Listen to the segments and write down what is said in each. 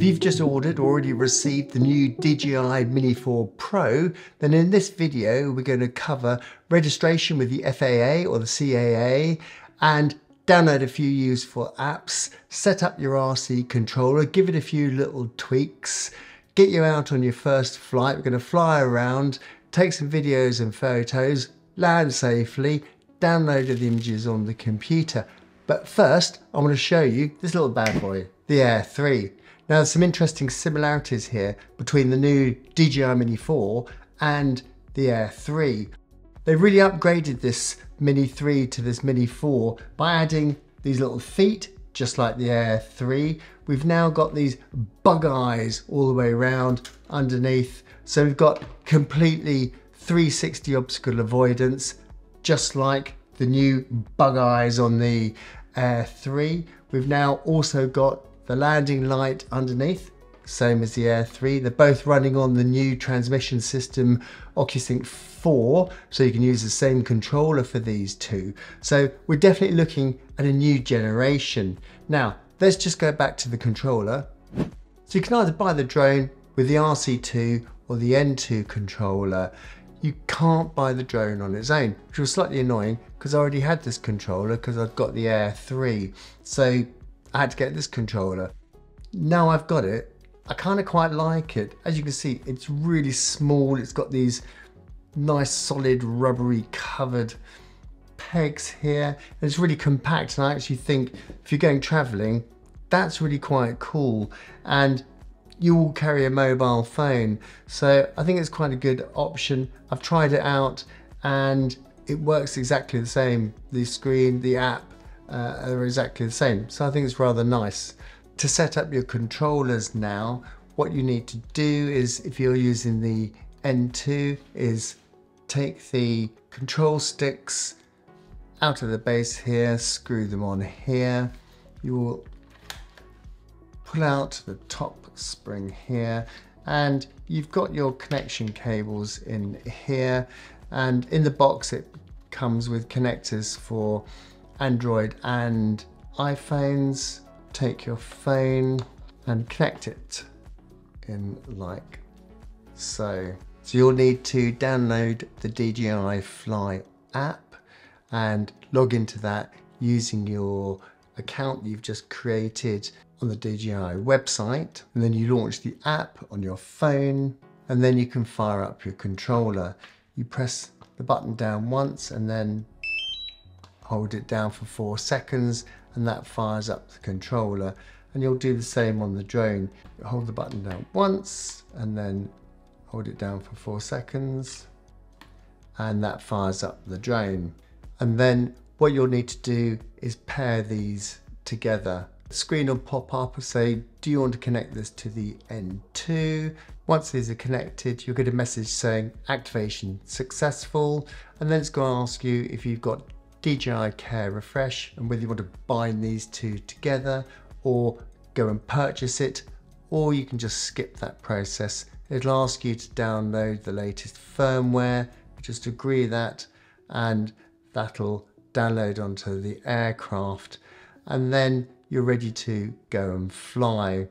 If you've just ordered or already received the new DJI Mini 4 Pro, then in this video we're going to cover registration with the FAA or the CAA and download a few useful apps, set up your RC controller, give it a few little tweaks, get you out on your first flight. We're going to fly around, take some videos and photos, land safely, download the images on the computer. But first, I'm going to show you this little bad boy, the Air 3. Now there's some interesting similarities here between the new DJI Mini 4 and the Air 3. They really upgraded this Mini 3 to this Mini 4 by adding these little feet, just like the Air 3. We've now got these bug eyes all the way around underneath. So we've got completely 360 obstacle avoidance, just like the new bug eyes on the Air 3. We've now also got the landing light underneath, same as the Air 3. They're both running on the new transmission system OcuSync 4, so you can use the same controller for these two. So we're definitely looking at a new generation. Now, let's just go back to the controller. So you can either buy the drone with the RC2 or the N2 controller. You can't buy the drone on its own, which was slightly annoying because I already had this controller because I've got the Air 3. So I had to get this controller. Now I've got it, I kind of quite like it. As you can see, it's really small. It's got these nice solid rubbery covered pegs here. It's really compact and I actually think if you're going traveling, that's really quite cool. And you will carry a mobile phone. So I think it's quite a good option. I've tried it out and it works exactly the same. The screen, the app, uh, are exactly the same. So I think it's rather nice. To set up your controllers now, what you need to do is, if you're using the N2, is take the control sticks out of the base here, screw them on here. You will pull out the top spring here and you've got your connection cables in here and in the box it comes with connectors for Android and iPhones, take your phone and connect it in like so. So you'll need to download the DJI Fly app and log into that using your account you've just created on the DJI website. And then you launch the app on your phone and then you can fire up your controller. You press the button down once and then hold it down for four seconds and that fires up the controller and you'll do the same on the drone. hold the button down once and then hold it down for four seconds and that fires up the drone. And then what you'll need to do is pair these together. The screen will pop up and say, do you want to connect this to the N2? Once these are connected, you'll get a message saying activation successful. And then it's going to ask you if you've got DJI Care Refresh and whether you want to bind these two together or go and purchase it or you can just skip that process. It'll ask you to download the latest firmware, just agree that and that'll download onto the aircraft and then you're ready to go and fly.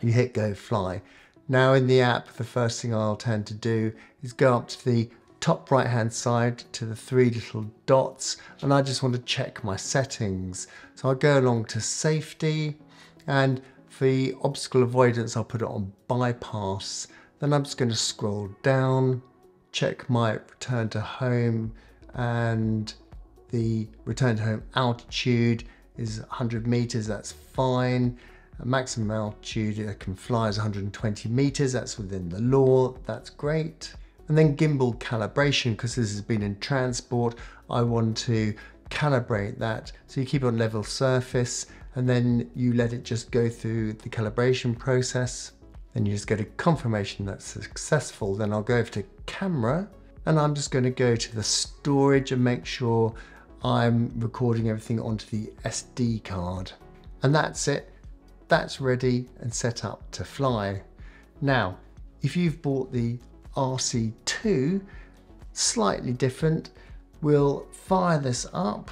You hit go fly. Now in the app, the first thing I'll tend to do is go up to the top right hand side to the three little dots and I just want to check my settings. So I'll go along to safety and for obstacle avoidance I'll put it on bypass. Then I'm just going to scroll down, check my return to home and the return to home altitude is 100 meters, that's fine. maximum altitude I can fly is 120 meters, that's within the law, that's great. And then gimbal calibration, because this has been in transport, I want to calibrate that. So you keep it on level surface and then you let it just go through the calibration process. Then you just get a confirmation that's successful. Then I'll go over to camera and I'm just going to go to the storage and make sure I'm recording everything onto the SD card. And that's it. That's ready and set up to fly. Now, if you've bought the RC2, slightly different. We'll fire this up.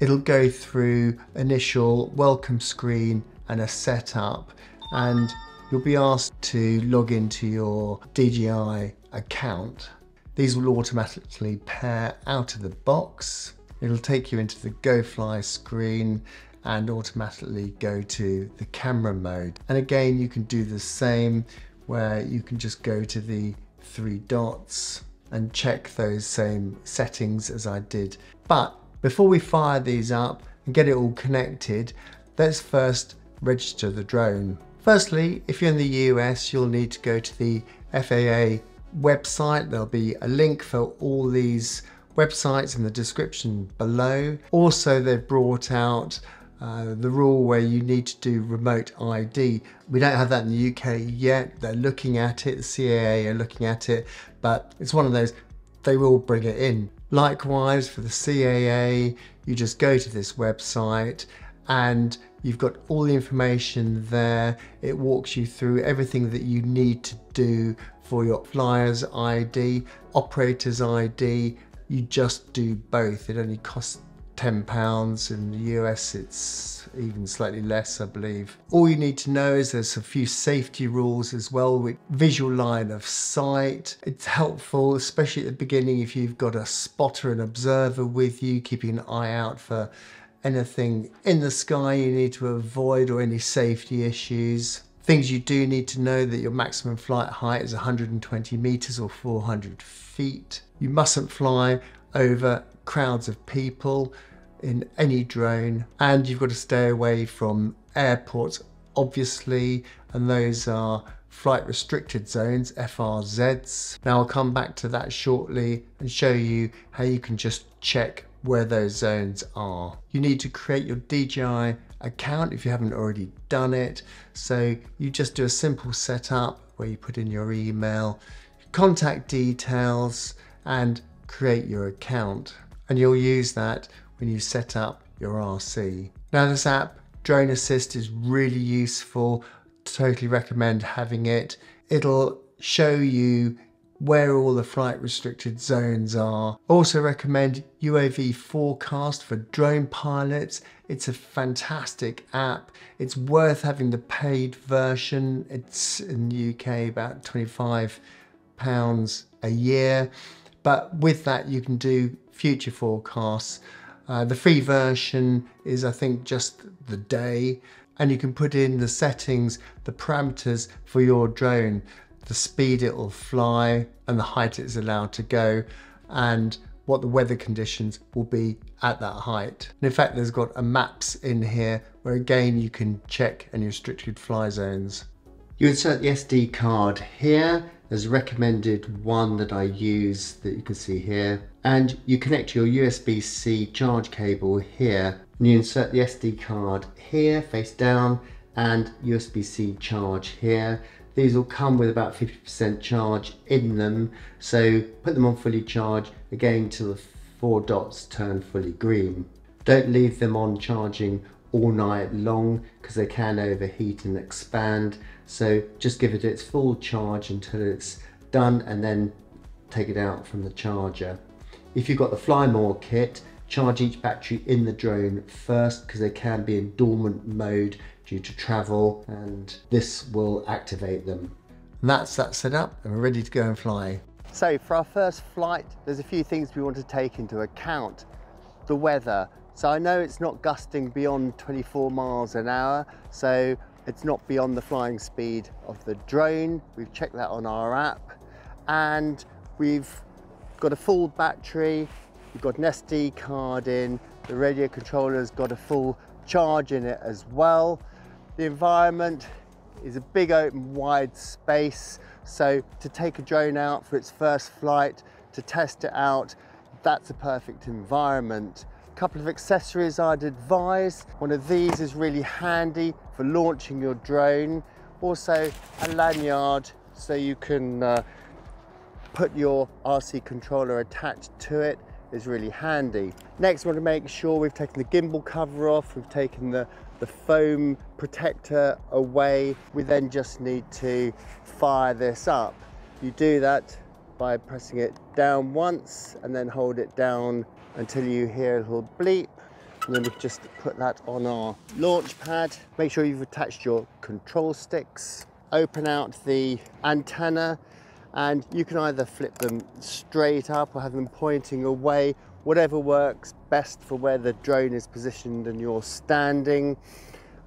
It'll go through initial welcome screen and a setup and you'll be asked to log into your DJI account. These will automatically pair out of the box. It'll take you into the GoFly screen and automatically go to the camera mode. And again, you can do the same where you can just go to the three dots and check those same settings as I did. But before we fire these up and get it all connected, let's first register the drone. Firstly, if you're in the US, you'll need to go to the FAA website. There'll be a link for all these websites in the description below. Also, they've brought out uh, the rule where you need to do remote ID. We don't have that in the UK yet. They're looking at it, the CAA are looking at it, but it's one of those, they will bring it in. Likewise, for the CAA, you just go to this website and you've got all the information there. It walks you through everything that you need to do for your flyer's ID, operator's ID. You just do both. It only costs £10. In the US, it's even slightly less, I believe. All you need to know is there's a few safety rules as well with visual line of sight. It's helpful, especially at the beginning, if you've got a spotter and observer with you, keeping an eye out for anything in the sky you need to avoid or any safety issues. Things you do need to know that your maximum flight height is 120 meters or 400 feet. You mustn't fly over crowds of people in any drone and you've got to stay away from airports obviously and those are flight restricted zones FRZs. Now I'll come back to that shortly and show you how you can just check where those zones are. You need to create your DJI account if you haven't already done it. So you just do a simple setup where you put in your email, contact details and create your account. And you'll use that when you set up your RC. Now this app, Drone Assist, is really useful. Totally recommend having it. It'll show you where all the flight restricted zones are. Also recommend UAV Forecast for drone pilots. It's a fantastic app. It's worth having the paid version. It's in the UK about 25 pounds a year. But with that, you can do future forecasts uh, the free version is, I think, just the day, and you can put in the settings, the parameters for your drone, the speed it will fly and the height it's allowed to go, and what the weather conditions will be at that height. And in fact, there's got a maps in here where again, you can check any restricted fly zones. You insert the SD card here there's recommended one that I use that you can see here. And you connect your USB-C charge cable here. And you insert the SD card here, face down, and USB-C charge here. These will come with about 50% charge in them. So put them on fully charged again till the four dots turn fully green. Don't leave them on charging all night long because they can overheat and expand. So just give it its full charge until it's done and then take it out from the charger. If you've got the Flymore kit, charge each battery in the drone first because they can be in dormant mode due to travel and this will activate them. And that's that set up and we're ready to go and fly. So for our first flight, there's a few things we want to take into account. The weather, so I know it's not gusting beyond 24 miles an hour, so it's not beyond the flying speed of the drone. We've checked that on our app. And we've got a full battery, we've got an SD card in, the radio controller's got a full charge in it as well. The environment is a big open wide space. So to take a drone out for its first flight, to test it out, that's a perfect environment couple of accessories I'd advise. One of these is really handy for launching your drone. Also a lanyard so you can uh, put your RC controller attached to it is really handy. Next, we want to make sure we've taken the gimbal cover off, we've taken the, the foam protector away. We then just need to fire this up. You do that by pressing it down once and then hold it down until you hear a little bleep and then we just put that on our launch pad. Make sure you've attached your control sticks. open out the antenna and you can either flip them straight up or have them pointing away, whatever works best for where the drone is positioned and you're standing.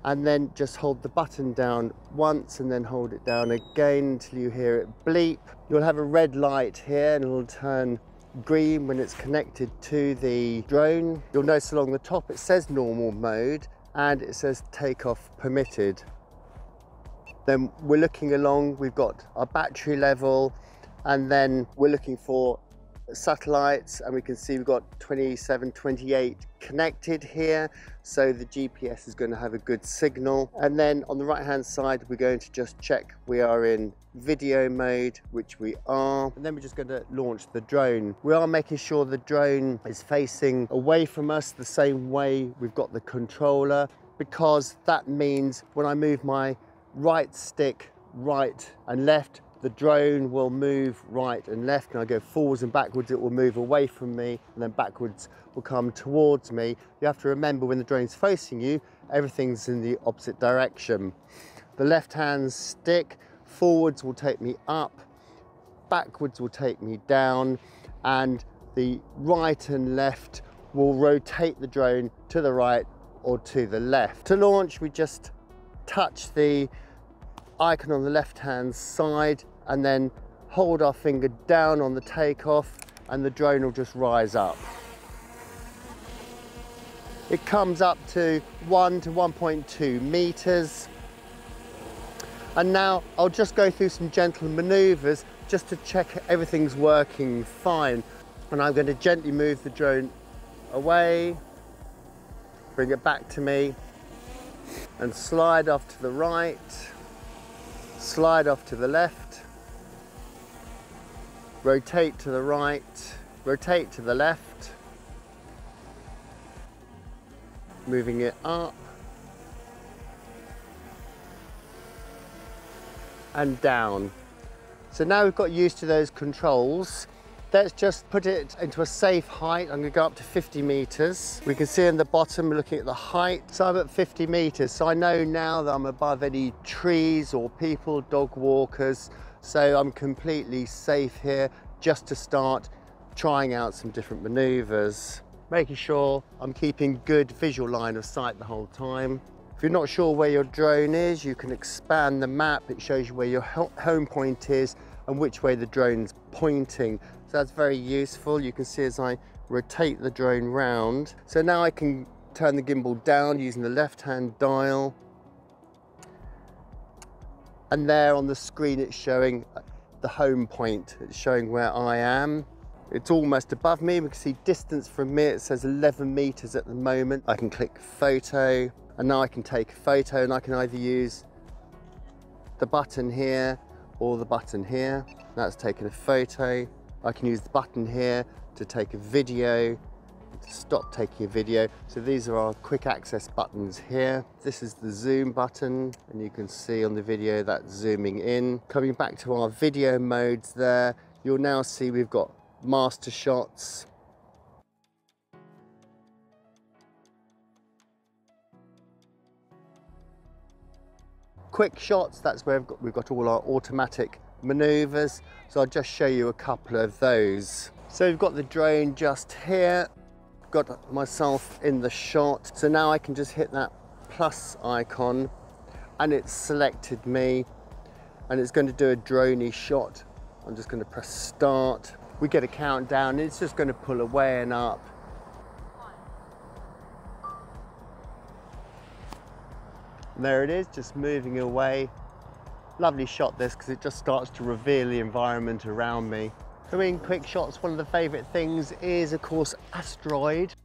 And then just hold the button down once and then hold it down again until you hear it bleep. You'll have a red light here and it'll turn green when it's connected to the drone. You'll notice along the top it says normal mode and it says takeoff permitted. Then we're looking along, we've got our battery level, and then we're looking for satellites and we can see we've got 27 28 connected here. So the GPS is going to have a good signal. And then on the right hand side we're going to just check we are in video mode which we are. And then we're just going to launch the drone. We are making sure the drone is facing away from us the same way we've got the controller because that means when I move my right stick right and left the drone will move right and left. And I go forwards and backwards? It will move away from me and then backwards will come towards me. You have to remember when the drone's facing you everything's in the opposite direction. The left hand stick forwards will take me up backwards will take me down and the right and left will rotate the drone to the right or to the left. To launch we just touch the icon on the left hand side and then hold our finger down on the takeoff and the drone will just rise up. It comes up to 1 to 1.2 meters. And now I'll just go through some gentle maneuvers just to check everything's working fine. And I'm going to gently move the drone away, bring it back to me, and slide off to the right, slide off to the left, rotate to the right, rotate to the left, moving it up and down. So now we've got used to those controls. Let's just put it into a safe height. I'm gonna go up to 50 meters. We can see in the bottom, we're looking at the height. So I'm at 50 meters. So I know now that I'm above any trees or people, dog walkers. So I'm completely safe here just to start trying out some different maneuvers, making sure I'm keeping good visual line of sight the whole time. If you're not sure where your drone is, you can expand the map. It shows you where your home point is and which way the drone's pointing. So that's very useful. You can see as I rotate the drone round. So now I can turn the gimbal down using the left-hand dial and there on the screen it's showing the home point. It's showing where I am. It's almost above me. We can see distance from me. It says 11 meters at the moment. I can click photo and now I can take a photo and I can either use the button here or the button here. That's taken a photo. I can use the button here to take a video stop taking a video. So these are our quick access buttons here. This is the zoom button and you can see on the video that zooming in. Coming back to our video modes there, you'll now see we've got master shots, quick shots that's where we've got, we've got, all our automatic maneuvers so I'll just show you a couple of those so we've got the drone just here got myself in the shot. So now I can just hit that plus icon and it's selected me and it's going to do a dronie shot. I'm just going to press start. We get a countdown. It's just going to pull away and up. And there it is, just moving away. Lovely shot this because it just starts to reveal the environment around me. I mean, quick shots, one of the favorite things is of course asteroid.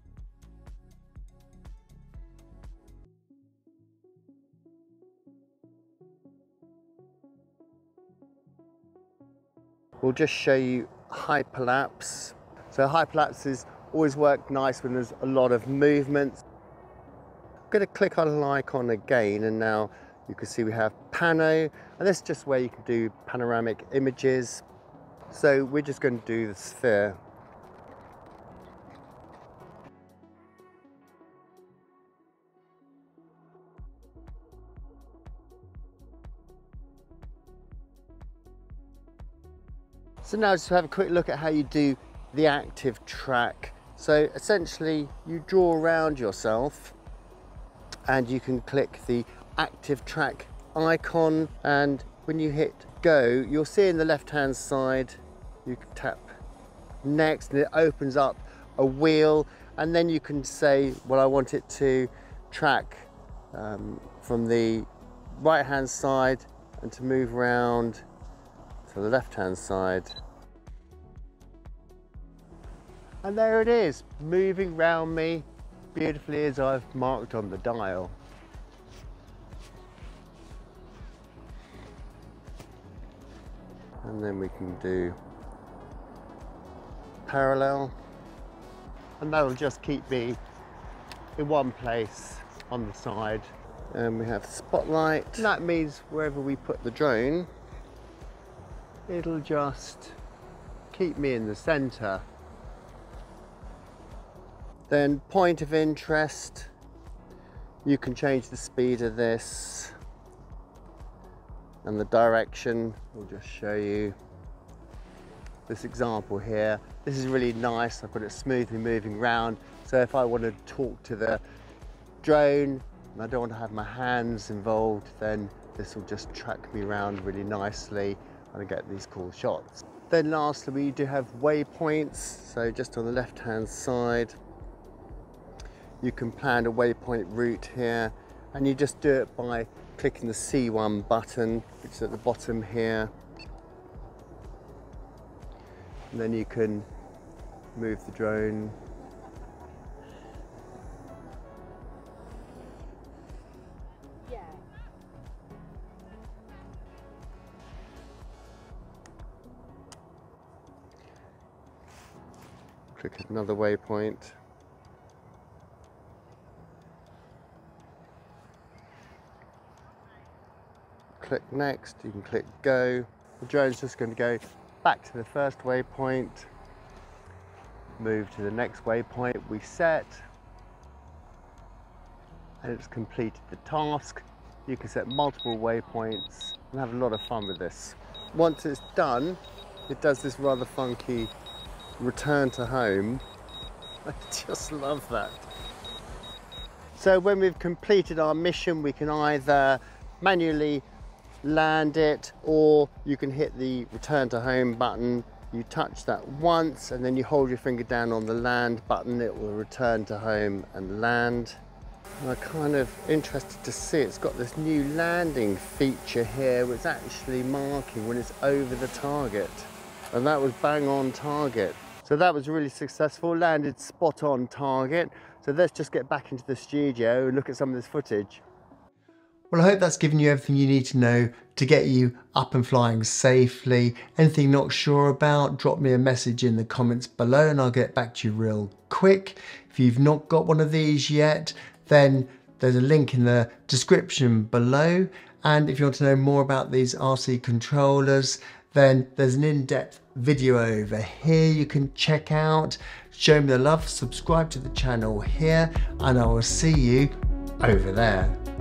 We'll just show you hyperlapse. So hyperlapses always work nice when there's a lot of movement. I'm going to click on an icon again and now you can see we have pano and this is just where you can do panoramic images so we're just going to do the sphere. So now just have a quick look at how you do the active track. So essentially you draw around yourself and you can click the active track icon and when you hit go you'll see in the left hand side you can tap next and it opens up a wheel and then you can say well I want it to track um, from the right hand side and to move around to the left hand side. And there it is moving round me beautifully as I've marked on the dial and then we can do parallel. And that'll just keep me in one place on the side. And we have spotlight. That means wherever we put the drone it'll just keep me in the center. Then point of interest. You can change the speed of this and the direction we'll just show you this example here. This is really nice. I've got it smoothly moving around so if I want to talk to the drone and I don't want to have my hands involved then this will just track me around really nicely and I get these cool shots. Then lastly we do have waypoints. So just on the left hand side you can plan a waypoint route here and you just do it by clicking the C1 button, which is at the bottom here. And then you can move the drone. Click another waypoint click next, you can click go. The drone's just going to go back to the first waypoint, move to the next waypoint we set, and it's completed the task. You can set multiple waypoints and have a lot of fun with this. Once it's done, it does this rather funky return to home. I just love that. So when we've completed our mission, we can either manually land it or you can hit the return to home button. You touch that once and then you hold your finger down on the land button. It will return to home and land. I'm kind of interested to see it's got this new landing feature here which is actually marking when it's over the target. And that was bang on target. So that was really successful landed spot on target. So let's just get back into the studio and look at some of this footage well, I hope that's given you everything you need to know to get you up and flying safely. Anything not sure about, drop me a message in the comments below and I'll get back to you real quick. If you've not got one of these yet, then there's a link in the description below. And if you want to know more about these RC controllers, then there's an in-depth video over here you can check out. Show me the love, subscribe to the channel here, and I will see you over there.